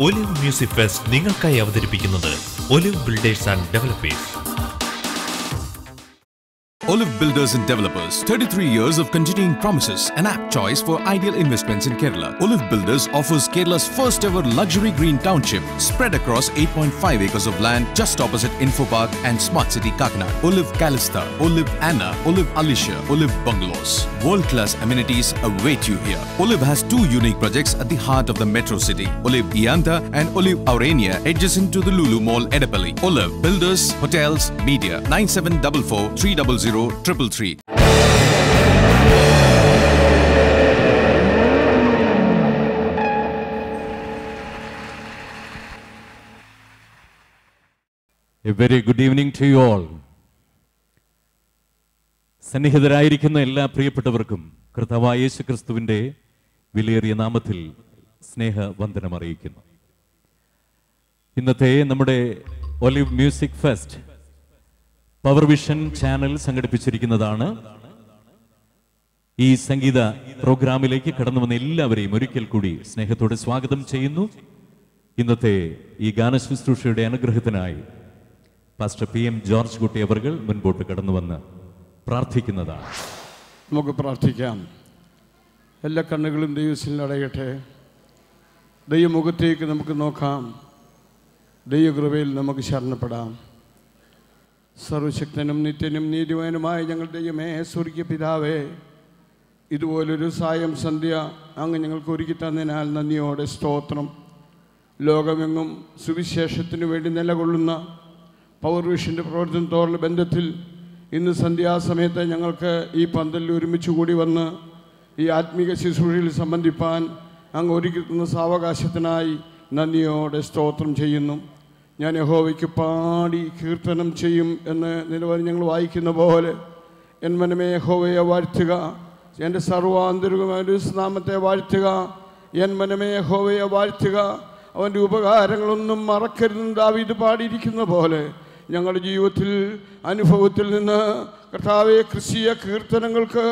Olive music fest നിങ്ങൾക്കായി അവതരിപ്പിക്കുന്നത് Olive Builders and Developers Olive Builders and Developers, 33 years of continuing promises, an apt choice for ideal investments in Kerala. Olive Builders offers Kerala's first ever luxury green township spread across 8.5 acres of land just opposite Info Park and Smart City Kakinad. Olive Calista, Olive Anna, Olive Alicia, Olive Bungalows. World class amenities await you here. Olive has two unique projects at the heart of the metro city Olive Ianta and Olive Aurania, adjacent to the Lulu Mall, Edapalli. Olive Builders, Hotels, Media, 9744 300 333. A very good evening to you all സന്നിഹിതരായിരിക്കുന്ന എല്ലാ പ്രിയപ്പെട്ടവർക്കും കർത്താവായ യേശു ക്രിസ്തുവിന്റെ വിലയേറിയ നാമത്തിൽ സ്നേഹവന്ദനം അറിയിക്കുന്നു ഇന്നത്തെ നമ്മുടെ Olive music fest Power Vision channel സംഘടിപ്പിച്ചിരിക്കുന്നതാണ്. ഈ സംഗീത പ്രോഗ്രാമിലേക്ക് കടന്നു വന്ന എല്ലാവരെയും ഒരിക്കൽ കൂടി സ്നേഹത്തോടെ സ്വാഗതം ചെയ്യുന്നു. ഇന്നത്തെ ഈ ഗാനശുശ്രൂഷയുടെ അനുഗ്രഹത്തിനായി pastor P M George Kutty അവർ മുൻപോട്ട് കടന്നു വന്ന് പ്രാർത്ഥിക്കുന്നതാണ്. നമുക്ക് പ്രാർത്ഥിക്കാം. എല്ലാ കണ്ണുകളും ദൈവത്തിൽ അടയട്ടെ ദൈവമുഖത്തേക്ക് നമുക്ക് നോക്കാം. ദൈവകൃപയിൽ നമുക്ക് ശരണപ്പെടാം. സർവശക്തനും നിത്യനും നീതിവാനുമായ ഞങ്ങളുടെ ദൈവമേ സ്വർഗീയ പിതാവേ ഇതുപോലൊരു സായം സന്ധ്യ അങ്ങ് ഞങ്ങൾക്ക് ഒരുക്കി തന്നതിനാൽ നന്ദിയോടെ സ്തോത്രം. ലോകമെങ്ങും സുവിശേഷത്തിനു വേണ്ടി നിലകൊള്ളുന്ന പവർ വിഷന്റെ പ്രവർത്തനത്തോടുള്ള ബന്ധത്തിൽ ഇന്ന് സന്ധ്യാസമയത്ത് ഞങ്ങൾക്ക് ഈ പന്തലിൽ ഒരുമിച്ച് കൂടി വന്ന് ഈ ആത്മീക ശുശ്രൂഷയിൽ സംബന്ധിപ്പാൻ അങ്ങ് ഒരുക്കുന്ന സാവകാശത്തിനായി നന്ദിയോടെ സ്തോത്രം ചെയ്യുന്നു. ഞാൻ യഹോവയ്ക്ക് പാടി കീർത്തനം ചെയ്യും എന്ന് നിലവിൽ ഞങ്ങൾ വായിക്കുന്ന പോലെ എൻ മനമേ യഹോവയെ വാഴ്ത്തുക. എന്റെ സർവാന്തരികമായ നാമത്തെ വാഴ്ത്തുക. എൻ മനമേ യഹോവയെ വാഴ്ത്തുക. അവന്റെ ഉപകാരങ്ങളൊന്നും മറക്കരുതെന്ന് ദാവീദ് പാടിയിരിക്കുന്ന പോലെ ഞങ്ങളുടെ ജീവിതത്തിൽ അനുഭവത്തിൽ നിന്ന് കർത്താവെ ക്രിസ്തീയ കീർത്തനങ്ങൾക്ക്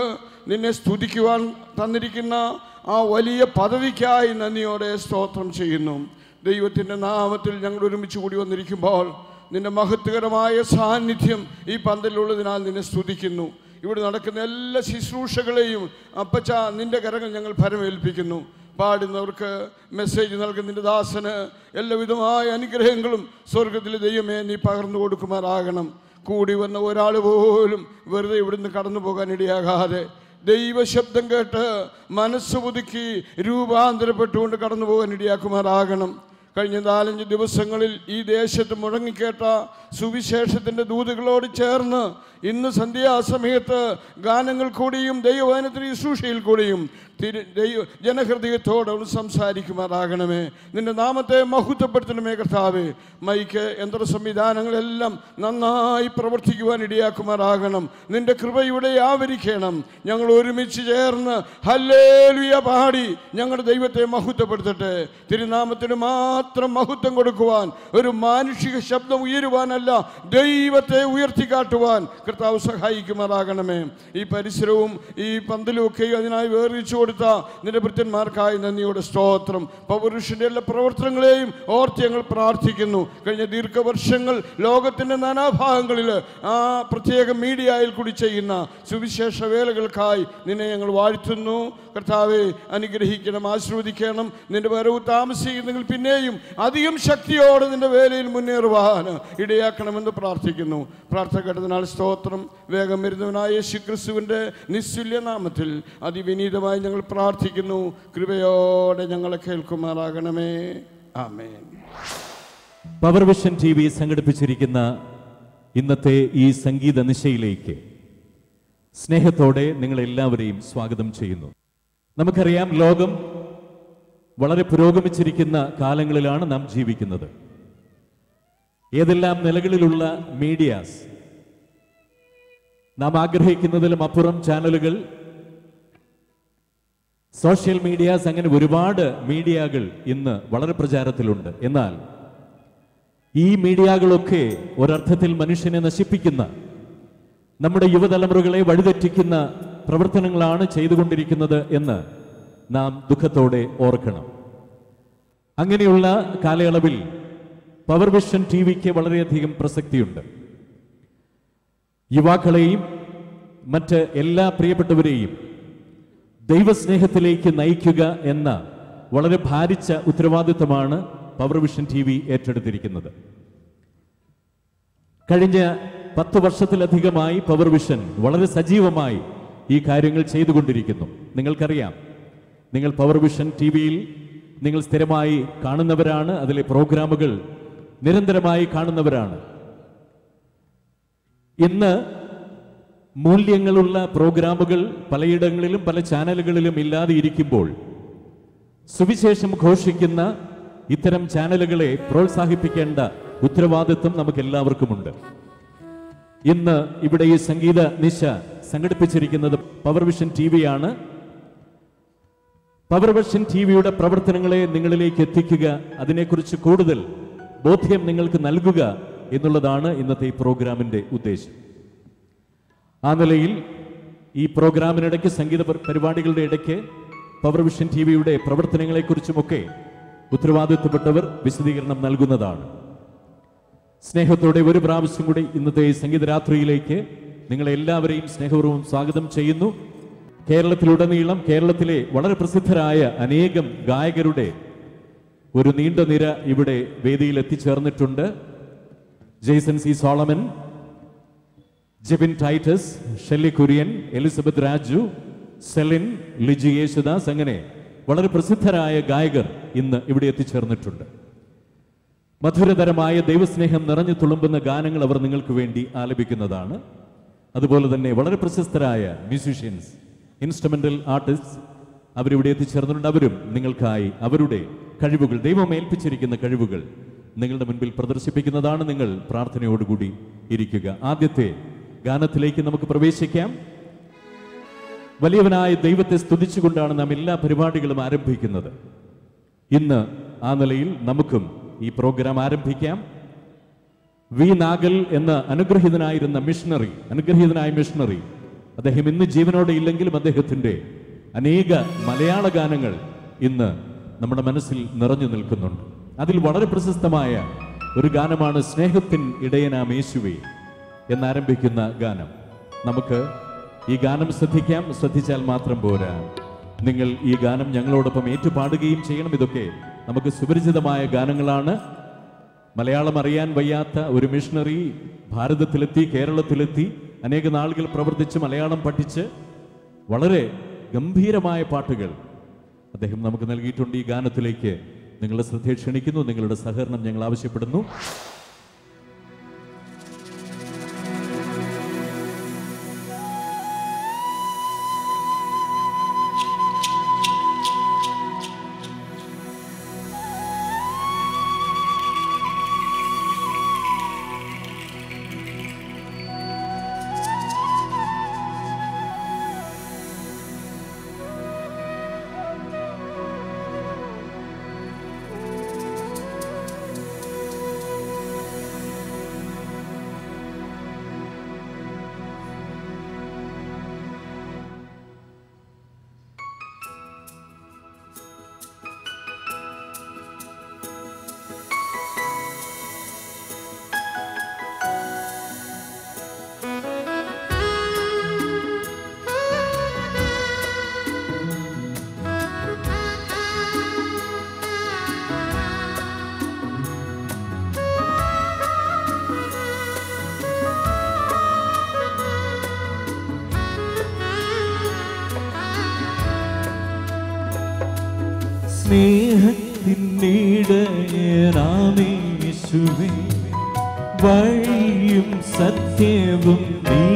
നിന്നെ സ്തുതിക്കുവാൻ തന്നിരിക്കുന്ന ആ വലിയ പദവിക്കായി നന്ദിയോടെ സ്തോത്രം ചെയ്യുന്നു. ദൈവത്തിന്റെ നാമത്തിൽ ഞങ്ങൾ ഒരുമിച്ച് കൂടി വന്നിരിക്കുമ്പോൾ നിന്റെ മഹത്വകരമായ സാന്നിധ്യം ഈ പന്തലിലുള്ളതിനാൽ നിന്നെ സ്തുതിക്കുന്നു. ഇവിടെ നടക്കുന്ന എല്ലാ ശുശ്രൂഷകളെയും അപ്പച്ച നിന്റെ കരങ്ങൾ ഞങ്ങൾ ഫലമേൽപ്പിക്കുന്നു പാടുന്നവർക്ക് മെസ്സേജ് നൽകുന്നതിന്റെ ദാസന് എല്ലാവിധമായ അനുഗ്രഹങ്ങളും സ്വർഗത്തിലെ ദൈവമേ നീ പകർന്നു കൊടുക്കുമാറാകണം. കൂടി വന്ന ഒരാൾ പോലും വെറുതെ ഇവിടുന്ന് കടന്നു പോകാൻ ഇടയാകാതെ ദൈവശബ്ദം കേട്ട് മനസ്സ് പുതുക്കി രൂപാന്തരപ്പെട്ടുകൊണ്ട് കടന്നു പോകാൻ ഇടയാക്കുമാറാകണം. കഴിഞ്ഞ നാലഞ്ച് ദിവസങ്ങളിൽ ഈ ദേശത്ത് മുഴങ്ങിക്കേട്ട സുവിശേഷത്തിന്റെ ദൂതുകളോട് ചേർന്ന് ഇന്ന് സന്ധ്യാസമയത്ത് ഗാനങ്ങൾ കൂടിയും ദൈവവചനത്തിന് ശുശ്രൂഷയിൽ കൂടിയും തിരു ദൈവ ജനഹൃദയത്തോട് ഒന്ന് സംസാരിക്കുമാറാകണമേ. നിന്റെ നാമത്തെ മഹത്വപ്പെടുത്തണമേ കർത്താവേ. മൈക്ക് യന്ത്ര സംവിധാനങ്ങളെല്ലാം നന്നായി പ്രവർത്തിക്കുവാൻ ഇടയാക്കുമാറാകണം. നിന്റെ കൃപയുടെ ആവരിക്കണം. ഞങ്ങൾ ഒരുമിച്ച് ചേർന്ന് ഹല്ലേലുയ പാടി ഞങ്ങളുടെ ദൈവത്തെ മഹത്വപ്പെടുത്തട്ടെ. തിരുനാമത്തിന് മാത്രം മഹത്വം കൊടുക്കുവാൻ ഒരു മാനുഷിക ശബ്ദം ഉയരുവാനല്ല ദൈവത്തെ ഉയർത്തി കാട്ടുവാൻ കർത്താവ് സഹായിക്കുമാറാകണമേ. ഈ പരിസരവും ഈ പന്തലും ഒക്കെ അതിനായി വേർതിരിച്ചു കൊടുത്ത നിന്റെ ഭൃത്യന്മാർക്കായി നന്ദിയുടെ സ്തോത്രം. പൗരുഷന്റെ എല്ലാ പ്രവർത്തനങ്ങളെയും ഓർത്ത് ഞങ്ങൾ പ്രാർത്ഥിക്കുന്നു. കഴിഞ്ഞ ദീർഘവർഷങ്ങൾ ലോകത്തിന്റെ നാനാഭാഗങ്ങളിൽ ആ പ്രത്യേക മീഡിയയിൽ കൂടി ചെയ്യുന്ന സുവിശേഷ വേലകൾക്കായി നിന്നെ ഞങ്ങൾ വാഴ്ത്തുന്നു. കർത്താവെ അനുഗ്രഹിക്കണം ആശ്രവദിക്കണം നിന്റെ വരവ് താമസിക്കുന്നെങ്കിൽ പിന്നെയും അധികം ശക്തിയോട് നിന്റെ വേലയിൽ മുന്നേറുവാൻ ഇടയാക്കണമെന്ന് പ്രാർത്ഥിക്കുന്നു. പ്രാർത്ഥന കേട്ടതിനാൽ സ്തോത്രം. വേഗം വരുന്നവനായ യേശു ക്രിസ്തുവിന്റെ നിസ്തുല്യ അതിവിനീതമായി ഞങ്ങൾ പ്രാർത്ഥിക്കുന്നു. കൃപയോടെ ഞങ്ങളെ കേൾക്കുമാറാകണമേ. ആമേൻ. പവർ വിഷൻ ടി വി സംഘടിപ്പിച്ചിരിക്കുന്ന ഇന്നത്തെ ഈ സംഗീത നിശയിലേക്ക് സ്നേഹത്തോടെ നിങ്ങളെല്ലാവരെയും സ്വാഗതം ചെയ്യുന്നു. നമുക്കറിയാം ലോകം വളരെ പുരോഗമിച്ചിരിക്കുന്ന കാലങ്ങളിലാണ് നാം ജീവിക്കുന്നത്. ഏതെല്ലാം നിലകളിലുള്ള മീഡിയാസ് നാം ആഗ്രഹിക്കുന്നതിലും അപ്പുറം ചാനലുകൾ സോഷ്യൽ മീഡിയാസ് അങ്ങനെ ഒരുപാട് മീഡിയകൾ ഇന്ന് വളരെ പ്രചാരത്തിലുണ്ട്. എന്നാൽ ഈ മീഡിയകളൊക്കെ ഒരർത്ഥത്തിൽ മനുഷ്യനെ നശിപ്പിക്കുന്ന നമ്മുടെ യുവതലമുറകളെ വഴിതെറ്റിക്കുന്ന പ്രവർത്തനങ്ങളാണ് ചെയ്തുകൊണ്ടിരിക്കുന്നത് എന്ന് നാം ദുഃഖത്തോടെ ഓർക്കണം. അങ്ങനെയുള്ള കാലയളവിൽ പവർ വിഷൻ ടി വിക്ക് വളരെയധികം പ്രസക്തിയുണ്ട്. യുവാക്കളെയും മറ്റ് എല്ലാ പ്രിയപ്പെട്ടവരെയും ദൈവസ്നേഹത്തിലേക്ക് നയിക്കുക എന്ന വളരെ ഭാരിച്ച ഉത്തരവാദിത്തമാണ് പവർ വിഷൻ ടി വി ഏറ്റെടുത്തിരിക്കുന്നത്. കഴിഞ്ഞ പത്ത് വർഷത്തിലധികമായി പവർ വിഷൻ വളരെ സജീവമായി ഈ കാര്യങ്ങൾ ചെയ്തുകൊണ്ടിരിക്കുന്നു. നിങ്ങൾക്കറിയാം നിങ്ങൾ പവർ വിഷൻ ടി വിയിൽ നിങ്ങൾ സ്ഥിരമായി കാണുന്നവരാണ്. അതിലെ പ്രോഗ്രാമുകൾ നിരന്തരമായി കാണുന്നവരാണ്. ഇന്ന് മൂല്യങ്ങളുള്ള പ്രോഗ്രാമുകൾ പലയിടങ്ങളിലും പല ചാനലുകളിലും ഇല്ലാതെ ഇരിക്കുമ്പോൾ സുവിശേഷം ഘോഷിക്കുന്ന ഇത്തരം ചാനലുകളെ പ്രോത്സാഹിപ്പിക്കേണ്ട ഉത്തരവാദിത്വം നമുക്ക് എല്ലാവർക്കുമുണ്ട് ഇന്ന് ഇവിടെ ഈ സംഗീത നിശ സംഘടിപ്പിച്ചിരിക്കുന്നത് പവർ വിഷൻ ടി വിയാണ് പവർ വിഷൻ ടി വിയുടെ പ്രവർത്തനങ്ങളെ നിങ്ങളിലേക്ക് എത്തിക്കുക അതിനെക്കുറിച്ച് കൂടുതൽ ബോധ്യം നിങ്ങൾക്ക് നൽകുക എന്നുള്ളതാണ് ഇന്നത്തെ ഈ പ്രോഗ്രാമിന്റെ ഉദ്ദേശം. ആ നിലയിൽ ഈ പ്രോഗ്രാമിനിടയ്ക്ക് സംഗീത പരിപാടികളുടെ ഇടയ്ക്ക് പവർ വിഷൻ ടി വിയുടെ പ്രവർത്തനങ്ങളെക്കുറിച്ചുമൊക്കെ ഉത്തരവാദിത്വപ്പെട്ടവർ വിശദീകരണം നൽകുന്നതാണ്. സ്നേഹത്തോടെ ഒരു പ്രാവശ്യം കൂടി ഇന്നത്തെ സംഗീതരാത്രിയിലേക്ക് സംഗീത രാത്രിയിലേക്ക് നിങ്ങളെ എല്ലാവരെയും സ്നേഹപൂർവം സ്വാഗതം ചെയ്യുന്നു. കേരളത്തിലുടനീളം കേരളത്തിലെ വളരെ പ്രസിദ്ധരായ അനേകം ഗായകരുടെ ഒരു നീണ്ട നിര ഇവിടെ വേദിയിൽ എത്തിച്ചേർന്നിട്ടുണ്ട് Jason C. Solomon Jebin Titus Shelly Kurian Elizabeth Raju Celine Liji Yesudas അങ്ങനെ വളരെ പ്രസിദ്ധരായ ഗായകർ ഇന്ന് ഇവിടെ എത്തിച്ചേർന്നിട്ടുണ്ട്. മധുരതരമായ ദൈവസ്നേഹം നിറഞ്ഞു തുളുമ്പുന്ന ഗാനങ്ങൾ അവർ നിങ്ങൾക്ക് വേണ്ടി ആലപിക്കുന്നതാണ്. അതുപോലെ തന്നെ വളരെ പ്രശസ്തരായ മ്യൂസീഷ്യൻസ് ഇൻസ്ട്രുമെന്റൽ ആർട്ടിസ്റ്റ് അവരിവിടെ എത്തിച്ചേർന്നിട്ടുണ്ട്. അവരും നിങ്ങൾക്കായി അവരുടെ കഴിവുകൾ ദൈവം ഏൽപ്പിച്ചിരിക്കുന്ന കഴിവുകൾ നിങ്ങളുടെ മുൻപിൽ പ്രദർശിപ്പിക്കുന്നതാണ് നിങ്ങൾ. പ്രാർത്ഥനയോടുകൂടി ഇരിക്കുക. ആദ്യത്തെ ഗാനത്തിലേക്ക് നമുക്ക് പ്രവേശിക്കാം. വലിയവനായ ദൈവത്തെ സ്തുതിച്ചുകൊണ്ടാണ് നാം എല്ലാ പരിപാടികളും ആരംഭിക്കുന്നത്. ഇന്ന് ആ നിലയിൽ നമുക്കും ഈ പ്രോഗ്രാം ആരംഭിക്കാം. വി നാഗൽ എന്ന അനുഗ്രഹീതനായിരുന്ന മിഷണറി അനുഗ്രഹീതനായ മിഷണറി അദ്ദേഹം ഇന്ന് ജീവനോടെ ഇല്ലെങ്കിലും അദ്ദേഹത്തിന്റെ അനേക മലയാള ഗാനങ്ങൾ ഇന്ന് നമ്മുടെ മനസ്സിൽ നിറഞ്ഞു നിൽക്കുന്നുണ്ട്. അതിൽ വളരെ പ്രശസ്തമായ ഒരു ഗാനമാണ് സ്നേഹത്തിൻ ഇടയനാം യേശുവേ എന്നാരംഭിക്കുന്ന ഗാനം. നമുക്ക് ഈ ഗാനം ശ്രദ്ധിക്കാം. ശ്രദ്ധിച്ചാൽ മാത്രം പോരാ. നിങ്ങൾ ഈ ഗാനം ഞങ്ങളോടൊപ്പം ഏറ്റുപാടുകയും ചെയ്യണം. ഇതൊക്കെ നമുക്ക് സുപരിചിതമായ ഗാനങ്ങളാണ്. മലയാളം അറിയാൻ വയ്യാത്ത ഒരു മിഷണറി ഭാരതത്തിലെത്തി കേരളത്തിലെത്തി. അനേക നാളുകൾ പ്രവർത്തിച്ച് മലയാളം പഠിച്ച് വളരെ ഗംഭീരമായ പാട്ടുകൾ അദ്ദേഹം നമുക്ക് നൽകിയിട്ടുണ്ട് ഈ ഗാനത്തിലേക്ക്. നിങ്ങളുടെ ശ്രദ്ധയെ ക്ഷണിക്കുന്നു നിങ്ങളുടെ സഹകരണം ഞങ്ങൾ ആവശ്യപ്പെടുന്നു. വഴിയും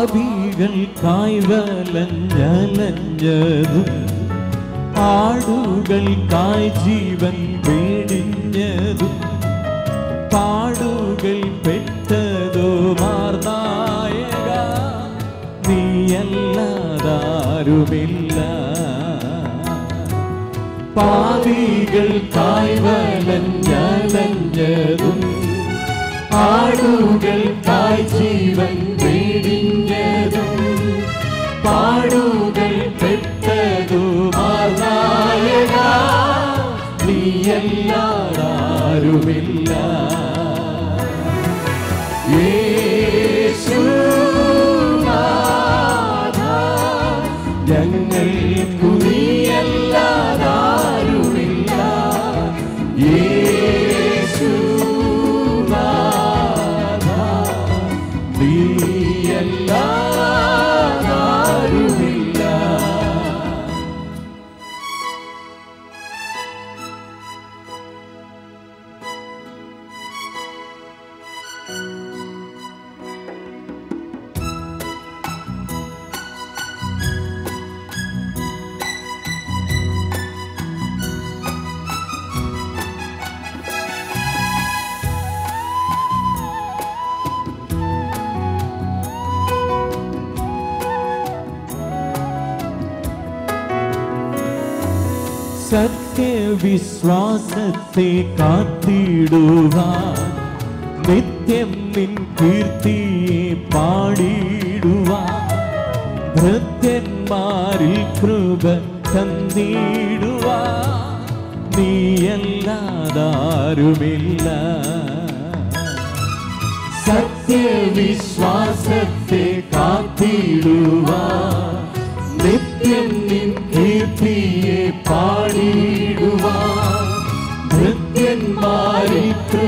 പാപികൾക്കായി വലഞ്ഞലഞ്ഞതും ആടുകൾക്കായി ജീവൻ പേടിഞ്ഞതും പാടുകൾ പെട്ടതോ മാർനായക നീയല്ലാതാരുമില്ല. പാവികൾക്കായി വലഞ്ഞലഞ്ഞതും ആടുകൾക്കായി ജീവൻ വേടിഞ്ഞതും പാടുകൾ പെട്ടതു മാർനായക സത്യവിശ്വാസത്തെ കാത്തിടുവാൻ നിത്യം നിൻ കീർത്തിയെ പാടിടുവാൻ ഭൃത്യന്മാരിൽ കൃപ തന്നിടുവാൻ നീയല്ലാതാരുമില്ല സത്യവിശ്വാസത്തെ കാത്തിടുവാൻ നിത്യം கீர்த்தியே பாடிடுவார். நிருத்யன் மாறித்து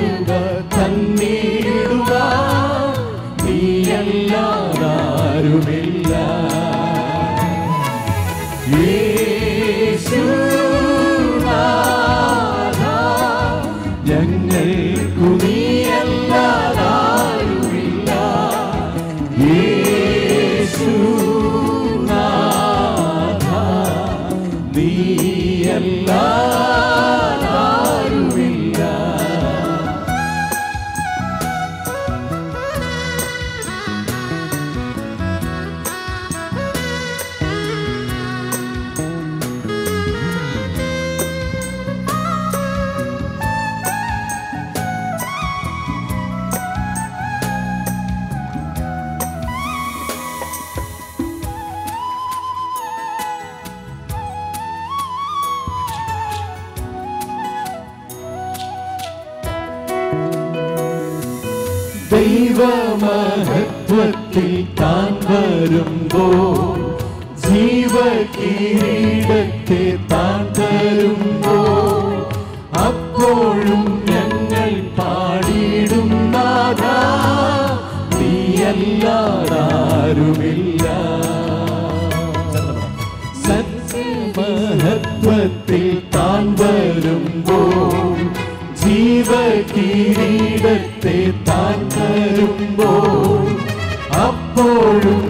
ജീവകിരീടത്തെ താൻ തരുമ്പോൾ അപ്പോഴും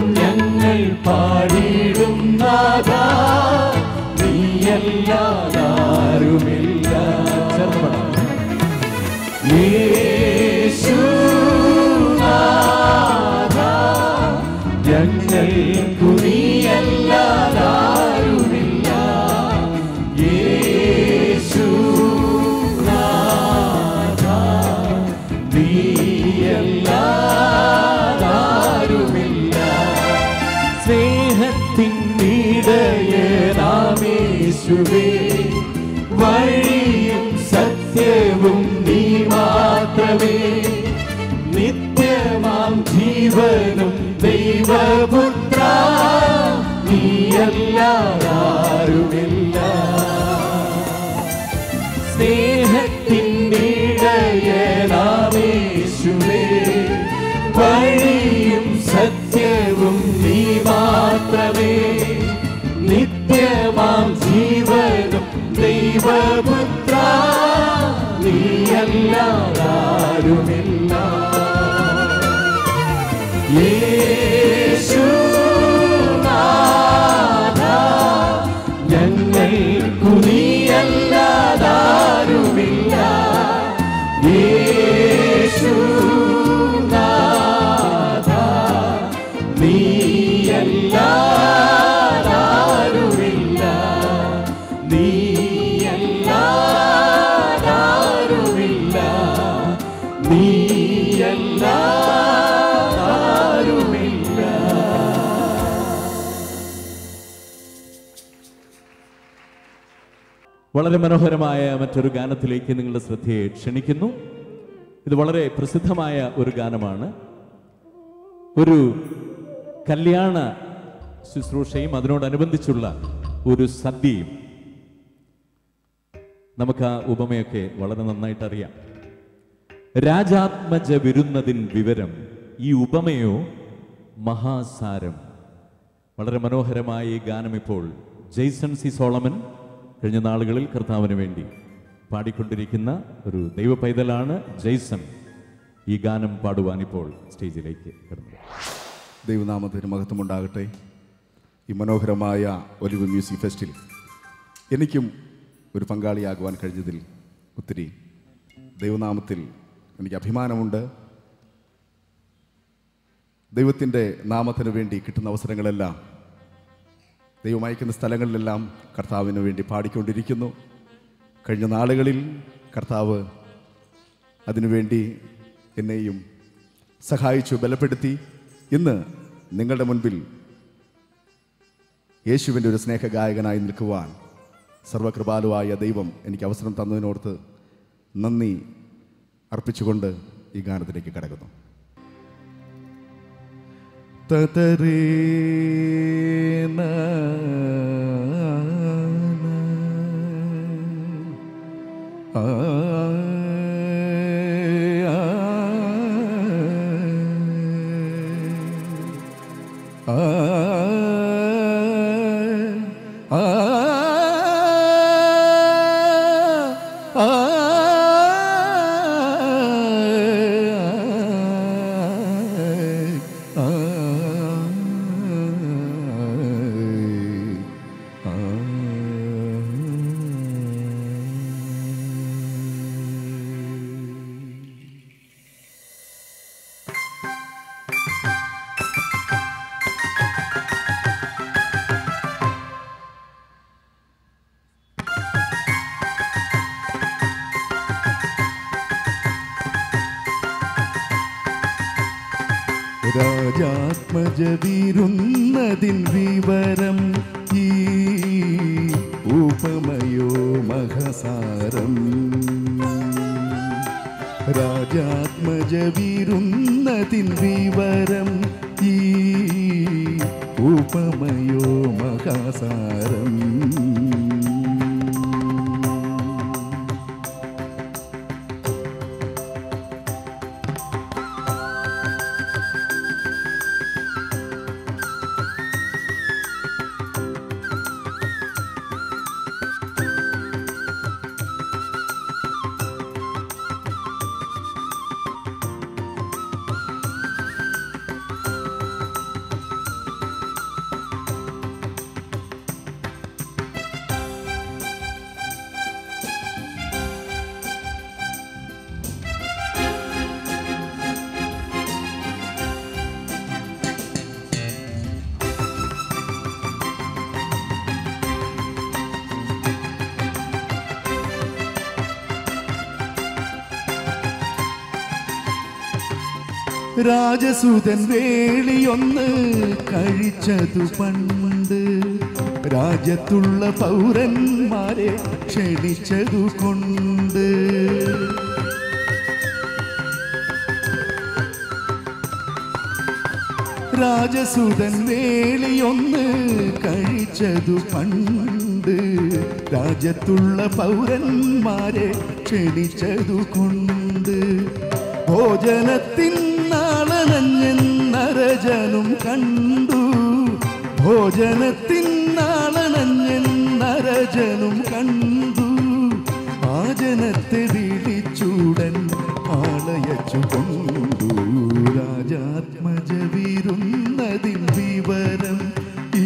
നീടയനാമേശുവേ വഴിയും സത്യവും നീ മാത്രമേ. നിത്യമാം ജീവനും ദൈവപുത്ര നീയല്ലാതാരുമില്ല വളരെ മനോഹരമായ മറ്റൊരു ഗാനത്തിലേക്ക് നിങ്ങളുടെ ശ്രദ്ധയെ ക്ഷണിക്കുന്നു. ഇത് വളരെ പ്രസിദ്ധമായ ഒരു ഗാനമാണ്. ഒരു കല്യാണ ശുശ്രൂഷയും അതിനോടനുബന്ധിച്ചുള്ള ഒരു സദ്യയും. നമുക്ക് ആ ഉപമയൊക്കെ വളരെ നന്നായിട്ട് അറിയാം രാജാത്മജ വിരുന്നതിൻ വിവരം ഈ ഉപമയോ മഹാസാരം. വളരെ മനോഹരമായ ഈ ഗാനം ഇപ്പോൾ ജെയ്സൺ സി സോളമൻ കഴിഞ്ഞ നാളുകളിൽ കർത്താവിന് വേണ്ടി പാടിക്കൊണ്ടിരിക്കുന്ന ഒരു ദൈവ പൈതലാണ് ജയ്സൺ. ഈ ഗാനം പാടുവാൻ ഇപ്പോൾ സ്റ്റേജിലേക്ക് കിടന്നു. ദൈവനാമത്തിന് മഹത്വമുണ്ടാകട്ടെ. ഈ മനോഹരമായ ഒലിവ് മ്യൂസിക് ഫെസ്റ്റിൽ എനിക്കും ഒരു പങ്കാളിയാകുവാൻ കഴിഞ്ഞതിൽ ഒത്തിരി ദൈവനാമത്തിൽ എനിക്ക് അഭിമാനമുണ്ട്. ദൈവത്തിന്റെ നാമത്തിന് വേണ്ടി കിട്ടുന്ന അവസരങ്ങളെല്ലാം ദൈവം അയക്കുന്ന സ്ഥലങ്ങളിലെല്ലാം കർത്താവിന് വേണ്ടി പാടിക്കൊണ്ടിരിക്കുന്നു. കഴിഞ്ഞ നാളുകളിൽ കർത്താവ് അതിനുവേണ്ടി എന്നെയും സഹായിച്ചു ബലപ്പെടുത്തി. ഇന്ന് നിങ്ങളുടെ മുൻപിൽ യേശുവിന്റെ ഒരു സ്നേഹഗായകനായി നിൽക്കുവാൻ സർവകൃപാലുവായ ദൈവം എനിക്ക് അവസരം തന്നതിനോർത്ത് നന്ദി അർപ്പിച്ചുകൊണ്ട് ഈ ഗാനത്തിലേക്ക് കടക്കുന്നു. ತತರೇನ രാജാത്മജവിരുന്നതിൻ വിവരം ഈ ഉപമയോ മഹസാരം. രാജാത്മജവിരുന്നതിൻ വിവരം ഈ ഉപമയോ മഹാസാരം. രാജസൂതൻ വേളിയൊന്ന് കഴിച്ചതു പണ്ട്. രാജ്യത്തുള്ള പൗരന്മാരെ ക്ഷണിച്ചതു കൊണ്ട്. രാജസൂതൻ വേളിയൊന്ന് കഴിച്ചതു പണ്ട്. രാജ്യത്തുള്ള പൗരന്മാരെ ക്ഷണിച്ചതു കൊണ്ട്. ഭോജനത്തിൻ നാളനഞ്ഞെന്നരജനും കണ്ടു. ഭോജനത്തിൻ നാളനഞ്ഞെന്നരജനും കണ്ടു. ആ ജനത്തെ വിളിച്ചുടൻ ആളയച്ചു കൊണ്ടു രാജാത്മജ വിരുന്നതിൽ വിവരം ഈ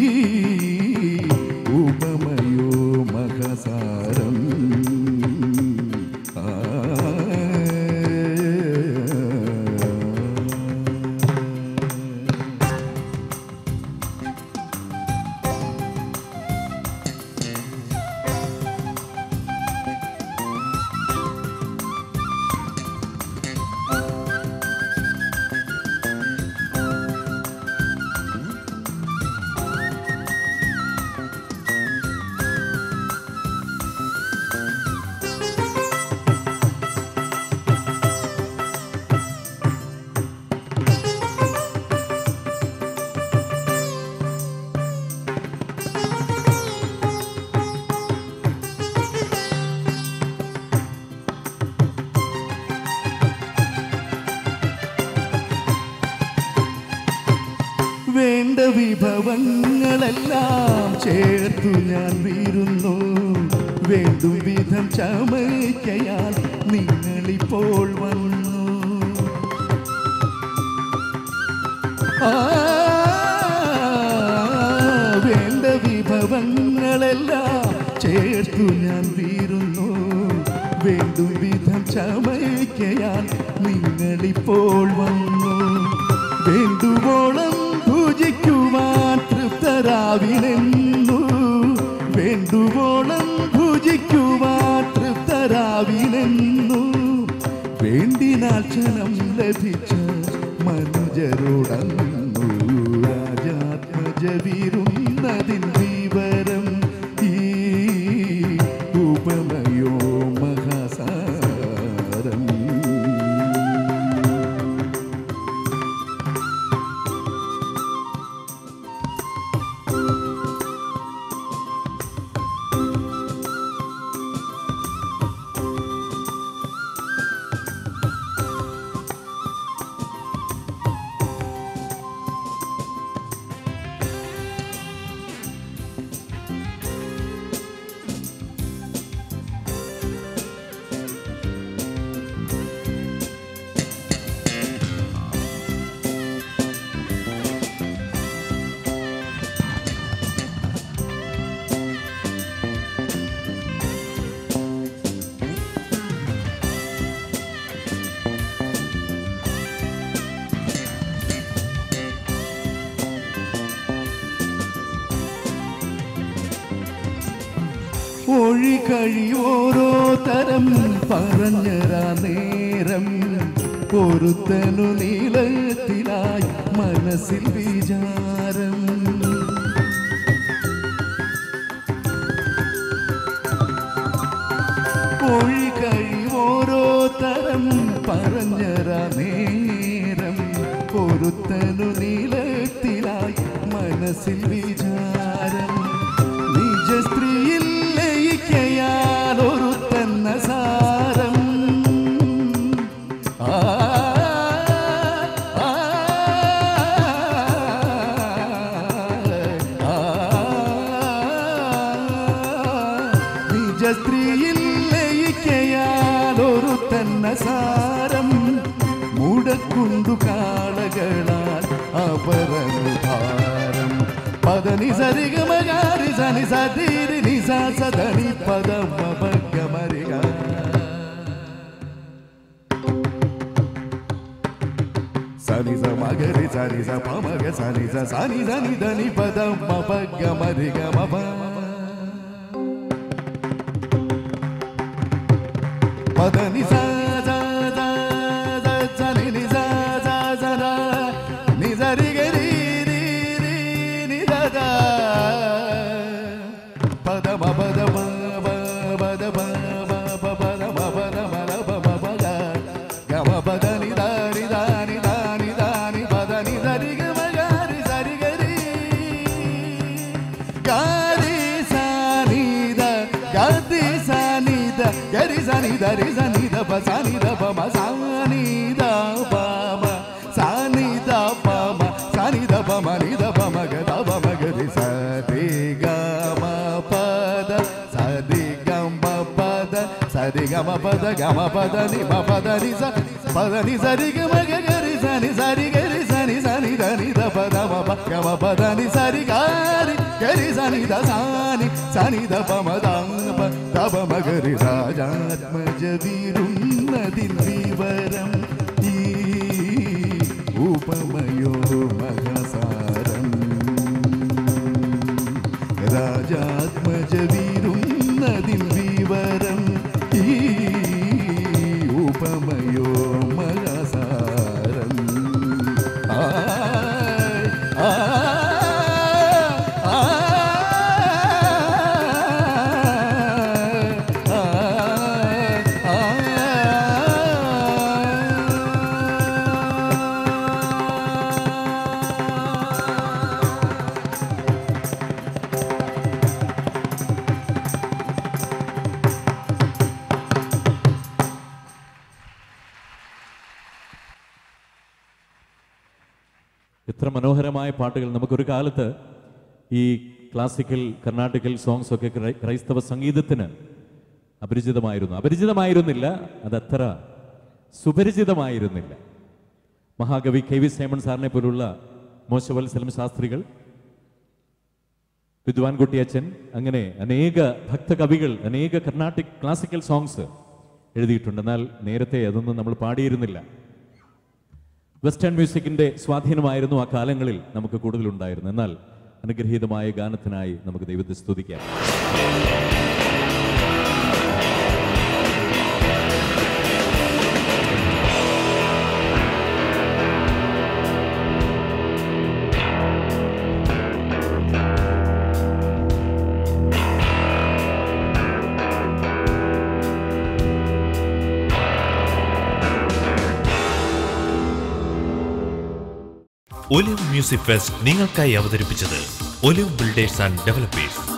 വിഭവങ്ങളെല്ലാം ചേർത്തു ഞാൻ വീരുന്നു. വേണ്ടും വിധം ചമയ്ക്കയാൽ നിങ്ങളിപ്പോൾ വന്നു. വേണ്ട വിഭവങ്ങളെല്ലാം ചേർത്തു ഞാൻ വീരുന്നു. വേണ്ടും വിധം ചമയ്ക്കയാൽ നിങ്ങളിപ്പോൾ വന്നു. വേണ്ടുവോളം ഭുജിക്കുവാൻ തൃപ്തരാവിനെന്നു വേണ്ടുവോളം ഭുജിക്കുവാൻ തൃപ്തരാവിനെന്നു വേണ്ടിനാൽ ക്ഷണം ലഭിച്ച മനുജരോടന്നു. രാജാത്മജ വീരുന്നതിൻ ഒഴി കഴി ഓരോ തരം പറഞ്ഞരാ നേരം പൊരുത്തനു നീളത്തിലായി മനസ്സിൽ വിചാരം. ഒഴി കഴിയോരോ തരം പറഞ്ഞരാ നേരം പൊരുത്തനു നീളത്തിലായി മനസ്സിൽ വിചാരം. పద నిజ రిగ మగారి జని సీరి నిజ సదని పద మగ మరిగా సని స మగరి సని స పమగ సని స సని సని దని పద మగ మరిగ మమ పద నిజ ಪ ಸಾ ನಿ ದ ಪ ಮ ಸಾ ನಿ ದ ಪ ಮ ಸಾ ನಿ ದ ಪ ಮ ಸಾ ನಿ ದ ಪ ಮ ನಿ ದ ಪ ಮ ಗ ದ ಪ ಮ ಗ ರಿ ಸಾ ರಿ ಗ ಮ ಪ ದ ಸಾ ದಿ ಗ ಮ ಪ ದ ಸಾ ದಿ ಗ ಮ ಪ ದ ಗ ಮ ಪ ದ ನಿ ಮ ಪ ದ ನಿ ಸಾ ಪ ದ ನಿ ಸಾ ರಿ ಗ ಮ ಗ ಗ ರಿ ಸಾ ನಿ ಸಾ ರಿ ಗ ರಿ ಸಾ ನಿ ಸಾ ನಿ ದ ನಿ ದ ಪ ದ ಮ ಪ ಗ ಮ ಪ ದ ನಿ ಸಾ ರಿ ಗ ರಿ ಗ ರಿ ಸಾ ನಿ ದ ಸಾ ನಿ सनिधमदा तपमगरि राजात्मजवीरुन्नदिनीवरम् ई उपमयोमज सारं राजात्मजवीरुन्नदि नुरीवरम् ई उपमयो എത്ര മനോഹരമായ പാട്ടുകൾ. നമുക്കൊരു കാലത്ത് ഈ ക്ലാസിക്കൽ കർണാട്ടിക്കൽ സോങ്സ് ഒക്കെ ക്രൈസ്തവ സംഗീതത്തിന് അപരിചിതമായിരുന്നു. അപരിചിതമായിരുന്നില്ല അതത്ര സുപരിചിതമായിരുന്നില്ല. മഹാകവി കെ വി സേമൺ സാറിനെ പോലുള്ള മോശവത്സലം ശാസ്ത്രികൾ വിദ്വാൻ കുട്ടിയച്ചൻ അങ്ങനെ അനേക ഭക്തകവികൾ അനേക കർണാട്ടിക് ക്ലാസിക്കൽ സോങ്സ് എഴുതിയിട്ടുണ്ട്. എന്നാൽ നേരത്തെ അതൊന്നും നമ്മൾ പാടിയിരുന്നില്ല. വെസ്റ്റേൺ മ്യൂസിക്കിന്റെ സ്വാധീനമായിരുന്നു ആ കാലങ്ങളിൽ നമുക്ക് കൂടുതലുണ്ടായിരുന്നു എന്നാൽ അനുഗ്രഹീതമായ ഗാനത്തിനായി നമുക്ക് ദൈവത്തെ സ്തുതിക്കാം. ഒലിവ് മ്യൂസിക് ഫെസ്റ്റ് നിങ്ങൾക്കായി അവതരിപ്പിച്ചത് Olive Builders and Developers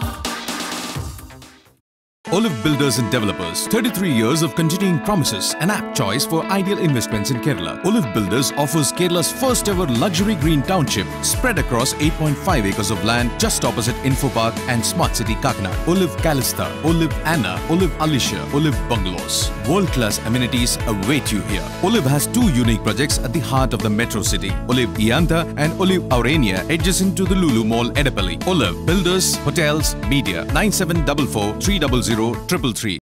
Olive Builders and Developers, 33 years of continuing promises, an apt choice for ideal investments in Kerala. Olive Builders offers Kerala's first ever luxury green township spread across 8.5 acres of land just opposite Info Park and Smart City Kakinad. Olive Calista, Olive Anna, Olive Alicia, Olive Bungalows. World class amenities await you here. Olive has two unique projects at the heart of the metro city Olive Ianta and Olive Aurania, adjacent to the Lulu Mall, Edapalli. Olive Builders, Hotels, Media 9744 300 00033.